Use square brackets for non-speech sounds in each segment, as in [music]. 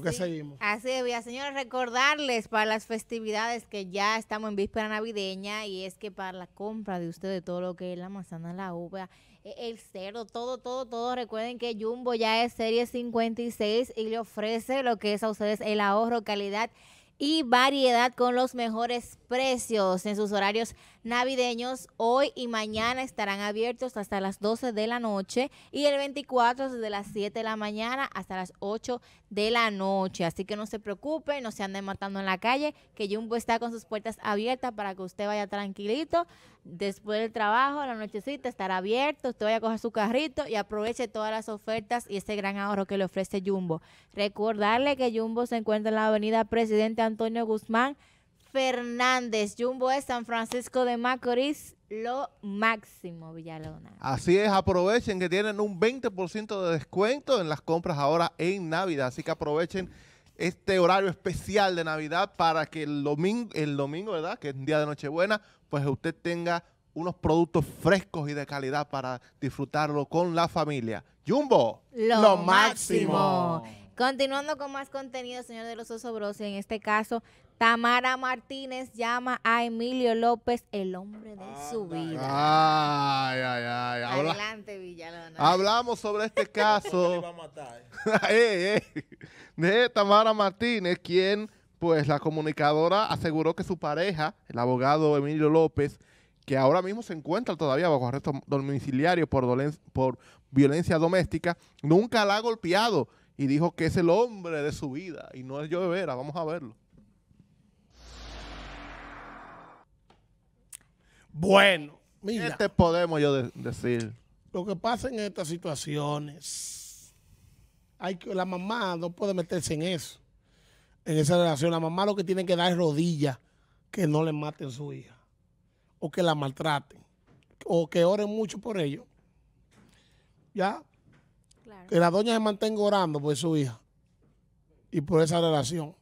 ¿Con qué seguimos? Así es, señores, recordarles para las festividades que ya estamos en víspera navideña y es que para la compra de ustedes todo lo que es la manzana, la uva, e, el cerdo, todo, todo, todo, recuerden que Jumbo ya es serie 56 y le ofrece lo que es a ustedes el ahorro, calidad y variedad con los mejores precios en sus horarios navideños. Hoy y mañana estarán abiertos hasta las 12 de la noche y el 24 desde las 7 de la mañana hasta las 8 de la noche. Así que no se preocupen, no se anden matando en la calle, que Jumbo está con sus puertas abiertas para que usted vaya tranquilito. Después del trabajo, la nochecita estará abierto, usted vaya a coger su carrito y aproveche todas las ofertas y ese gran ahorro que le ofrece Jumbo. Recordarle que Jumbo se encuentra en la avenida Presidente Antonio Guzmán Fernández. Jumbo es San Francisco de Macorís, lo máximo, Villalona. Así es, aprovechen que tienen un 20% de descuento en las compras ahora en Navidad. Así que aprovechen este horario especial de Navidad para que el domingo, el domingo, ¿verdad? Que es un día de Nochebuena, pues usted tenga unos productos frescos y de calidad para disfrutarlo con la familia. Jumbo, lo, máximo. Continuando con más contenido, señor de los Osobrosos, en este caso, Tamara Martínez llama a Emilio López el hombre de su vida. Ay, ay, ay. Adelante, Villalona. Hablamos sobre este [laughs] caso [laughs] de Tamara Martínez, quien, pues, la comunicadora aseguró que su pareja, el abogado Emilio López, que ahora mismo se encuentra todavía bajo arresto domiciliario por, por violencia doméstica, nunca la ha golpeado y dijo que es el hombre de su vida y no es yo de veras. Vamos a verlo. Bueno, mira. Este podemos yo decir. Lo que pasa en estas situaciones, hay que, la mamá no puede meterse en eso, en esa relación. La mamá lo que tiene que dar es rodillas que no le maten a su hija, o que la maltraten, o que oren mucho por ello. Ya, que la doña se mantenga orando por su hija y por esa relación.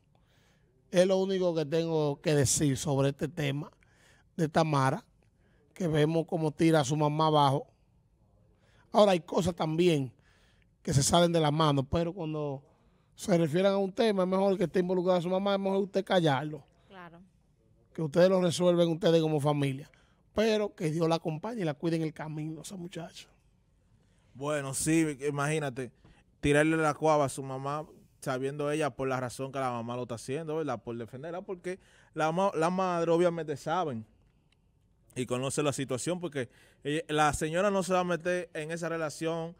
Es lo único que tengo que decir sobre este tema de Tamara, que vemos cómo tira a su mamá abajo. Ahora hay cosas también que se salen de la mano, pero cuando se refieren a un tema es mejor que esté involucrada su mamá, es mejor usted callarlo. Claro. Que ustedes lo resuelven ustedes como familia. Pero que Dios la acompañe y la cuide en el camino, esa muchacha. Bueno, sí, imagínate, tirarle la cuava a su mamá, sabiendo ella por la razón que la mamá lo está haciendo, ¿verdad? Por defenderla, porque la, la madre obviamente saben y conoce la situación, porque la señora no se va a meter en esa relación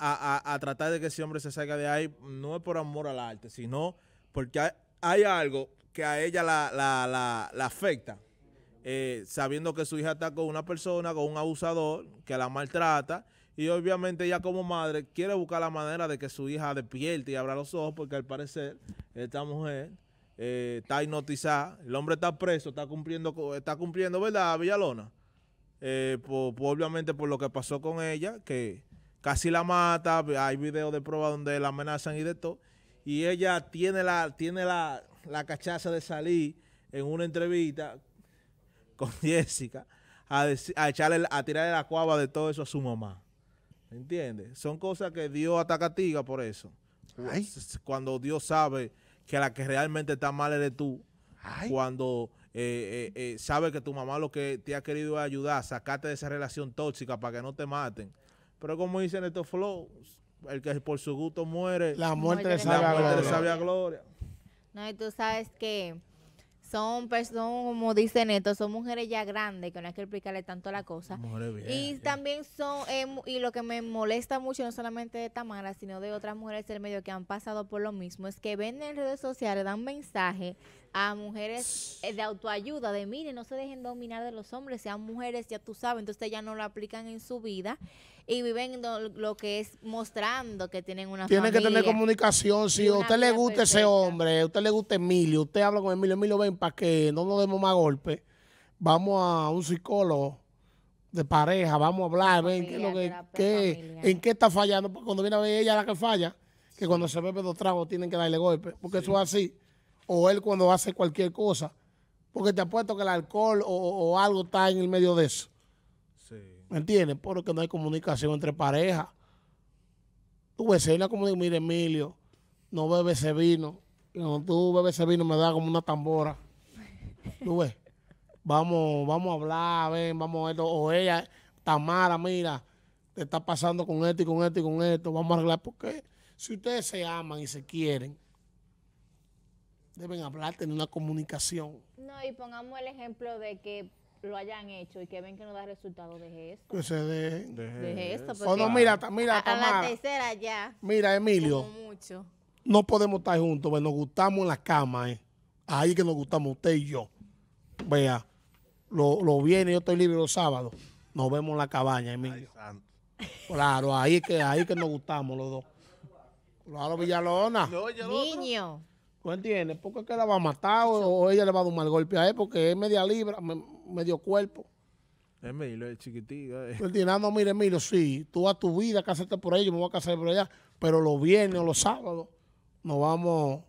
a, tratar de que ese hombre se salga de ahí, no es por amor al arte, sino porque hay, algo que a ella la, afecta. Eh, sabiendo que su hija está con una persona, con un abusador que la maltrata y obviamente ella como madre quiere buscar la manera de que su hija despierte y abra los ojos porque al parecer esta mujer eh, está hipnotizada. El hombre está preso, está cumpliendo, está cumpliendo ¿verdad, Villalona? Eh, obviamente por lo que pasó con ella, que casi la mata, hay videos de prueba donde la amenazan y de todo. Y ella tiene la, tiene la, cachaza de salir en una entrevista con [laughs] Jessica a, a, echarle, a tirarle la cuava de todo eso a su mamá. ¿Entiendes? Son cosas que Dios ataca castiga por eso. Cuando Dios sabe que la que realmente está mal eres tú. Cuando eh, eh, eh, sabe que tu mamá lo que te ha querido es ayudar, sacarte de esa relación tóxica para que no te maten. Pero como dicen estos flows, el que por su gusto muere, la muerte, de sabia gloria. No, y tú sabes que son personas, como dicen Neto, son mujeres ya grandes, que no hay que explicarle tanto la cosa. y también son, eh, y lo que me molesta mucho, no solamente de Tamara, sino de otras mujeres del medio que han pasado por lo mismo, es que ven en redes sociales, dan mensaje a mujeres eh, de autoayuda, de miren, no se dejen dominar de los hombres, sean mujeres, ya tú sabes, entonces ya no lo aplican en su vida y viven lo, que es mostrando que tienen una Tiene que tener comunicación. Si a usted le gusta ese hombre, a usted le gusta Emilio, usted habla con Emilio, Emilio, ven para que no nos demos más golpes. Vamos a un psicólogo de pareja, vamos a hablar, ven qué lo que, en qué está fallando. Porque cuando viene a ver ella la que falla, que cuando se bebe dos tragos tienen que darle golpe, porque eso es así. O él cuando hace cualquier cosa. Porque te apuesto que el alcohol o, o algo está en el medio de eso. ¿Me entiendes? Porque no hay comunicación entre parejas. Tú ves, hay una comunicación, mire Emilio, no bebe ese vino. Y cuando tú bebes ese vino me da como una tambora. Tú ves. Vamos, vamos a hablar, ven, vamos a esto. O ella, Tamara, mira, te está pasando con esto y con esto y con esto. Vamos a arreglar. Porque si ustedes se aman y se quieren, deben hablar, tener una comunicación. No, y pongamos el ejemplo de que lo hayan hecho y que ven que no da resultado, deje esto. Que se dejen. Deje esto. O no, mira, ta- mira, a, a la Tamara. tercera ya, Mira, Emilio. como mucho. no podemos estar juntos, pues nos gustamos en la cama, eh. Ahí que nos gustamos, usted y yo. Vea, lo, lo viene, yo estoy libre los sábados. Nos vemos en la cabaña, Emilio. Santo. Claro, ahí es que, ahí que nos gustamos los dos. Claro, Villalona. No. Niño. ¿Tú entiendes? Porque es que la va a matar o, o ella le va a dar un mal golpe a él porque es media libra, me- medio cuerpo. Emilio es chiquitito. eh. Ah, No, mire, Emilio, sí, tú a tu vida, cásate por ahí, yo me voy a casar por allá, pero los viernes o los sábados nos vamos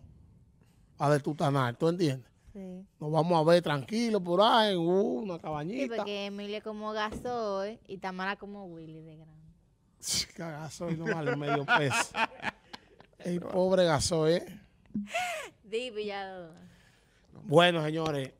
a detutanar, ¿tú entiendes? Sí. Nos vamos a ver tranquilos por ahí en una Sí, cabañita. porque Emilia es como Gasoy y Tamara como Willy de grande. Gasoy no vale medio peso. [laughs] El pobre gasoil. ¿eh? Di, Villalona. Bueno, señores.